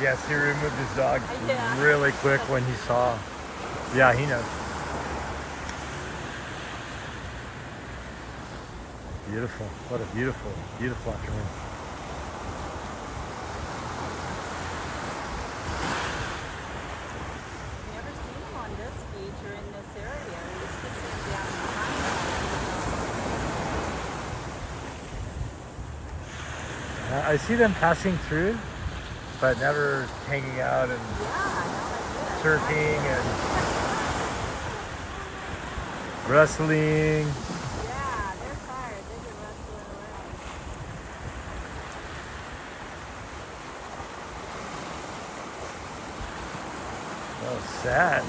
Yes, he removed his dog really quick when he saw. Yeah, he knows. Beautiful. What a beautiful, beautiful afternoon. I've never seen him on this beach or in this area. We used to see him down behind us. Uh, I see them passing through, but never hanging out and Yeah, I know they did. surfing and wrestling. Yeah, they're tired. They've been wrestling around. Oh, sad.